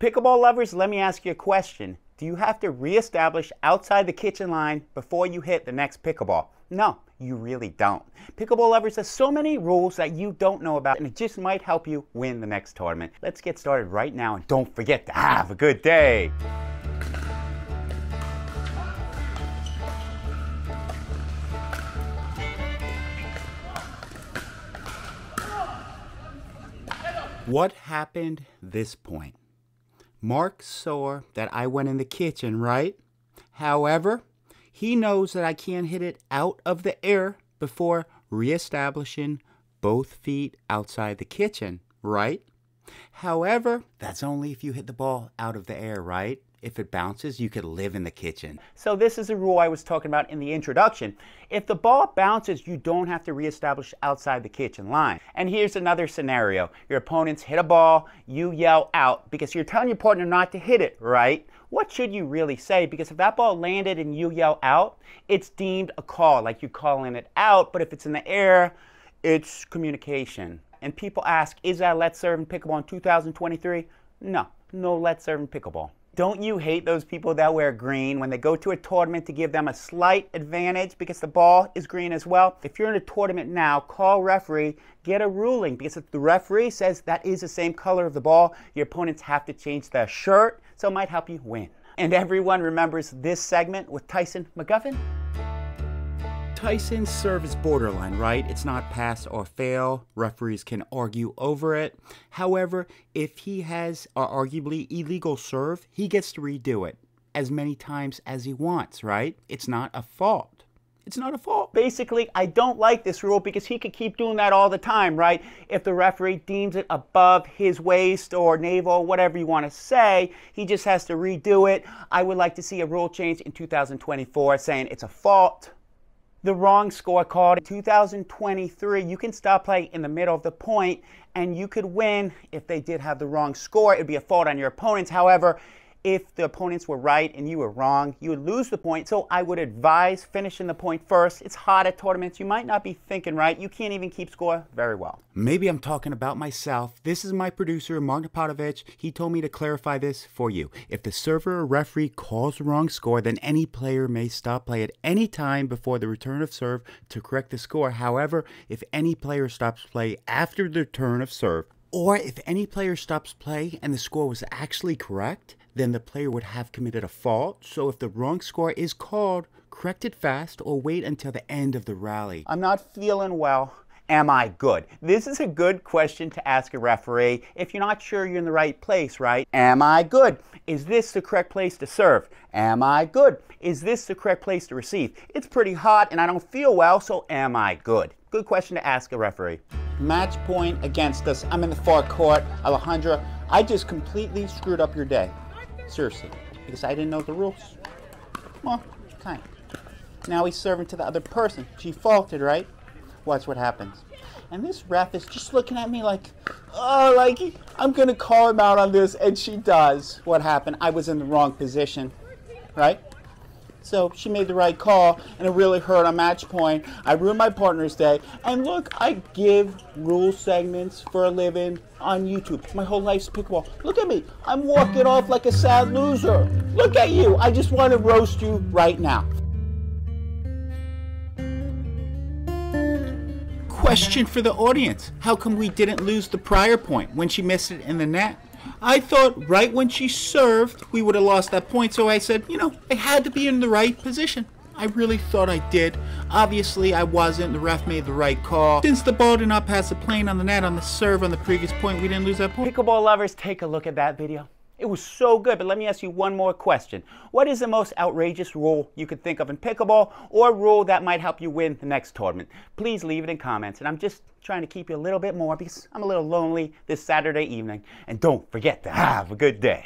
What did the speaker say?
Pickleball lovers, let me ask you a question. Do you have to reestablish outside the kitchen line before you hit the next pickleball? No, you really don't. Pickleball lovers, there's so many rules that you don't know about, and it just might help you win the next tournament. Let's get started right now, and don't forget to have a good day. What happened this point? Mark saw that I went in the kitchen, right? However, he knows that I can't hit it out of the air before reestablishing both feet outside the kitchen, right? However, that's only if you hit the ball out of the air, right? If it bounces, you could live in the kitchen. So this is a rule I was talking about in the introduction. If the ball bounces, you don't have to reestablish outside the kitchen line. And here's another scenario. Your opponents hit a ball, you yell out because you're telling your partner not to hit it, right? What should you really say? Because if that ball landed and you yell out, it's deemed a call, like you're calling it out. But if it's in the air, it's communication. And people ask, is that Let's Serve in Pickleball in 2023? No, no Let's Serve in Pickleball. Don't you hate those people that wear green when they go to a tournament to give them a slight advantage because the ball is green as well? If you're in a tournament now, call referee, get a ruling because if the referee says that is the same color of the ball, your opponents have to change their shirt, so it might help you win. And everyone remembers this segment with Tyson McGuffin? Tyson's serve is borderline, right? It's not pass or fail. Referees can argue over it. However, if he has an arguably illegal serve, he gets to redo it as many times as he wants, right? It's not a fault. It's not a fault. Basically, I don't like this rule because he could keep doing that all the time, right? If the referee deems it above his waist or navel, whatever you want to say, he just has to redo it. I would like to see a rule change in 2024 saying it's a fault the wrong score called. In 2023, you can stop play in the middle of the point and you could win if they did have the wrong score. It'd be a fault on your opponents. However, if the opponents were right and you were wrong, you would lose the point. So I would advise finishing the point first. It's hot at tournaments. You might not be thinking right. You can't even keep score very well. Maybe I'm talking about myself. This is my producer, Mark Napotovich. He told me to clarify this for you. If the server or referee calls the wrong score, then any player may stop play at any time before the return of serve to correct the score. However, if any player stops play after the turn of serve, or if any player stops play and the score was actually correct, then the player would have committed a fault. So if the wrong score is called, correct it fast or wait until the end of the rally. I'm not feeling well. Am I good? This is a good question to ask a referee if you're not sure you're in the right place, right? Am I good? Is this the correct place to serve? Am I good? Is this the correct place to receive? It's pretty hot and I don't feel well, so am I good? Good question to ask a referee. Match point against us. I'm in the far court. Alejandra, I just completely screwed up your day. Seriously, because I didn't know the rules. Well, kind. Now he's serving to the other person. She faulted, right? Watch what happens. And this ref is just looking at me like, oh, like, I'm going to call him out on this. And she does. What happened? I was in the wrong position, right? So she made the right call, and it really hurt on match point. I ruined my partner's day. And look, I give rule segments for a living on YouTube. My whole life's pickleball. Look at me. I'm walking off like a sad loser. Look at you. I just want to roast you right now. Question for the audience. How come we didn't lose the prior point when she missed it in the net? I thought right when she served, we would have lost that point. So I said, you know, I had to be in the right position. I really thought I did. Obviously, I wasn't. The ref made the right call. Since the ball did not pass the plane on the net on the serve on the previous point, we didn't lose that point. Pickleball lovers, take a look at that video. It was so good, but let me ask you one more question. What is the most outrageous rule you could think of in pickleball or rule that might help you win the next tournament? Please leave it in comments. And I'm just trying to keep you a little bit more because I'm a little lonely this Saturday evening. And don't forget to have a good day.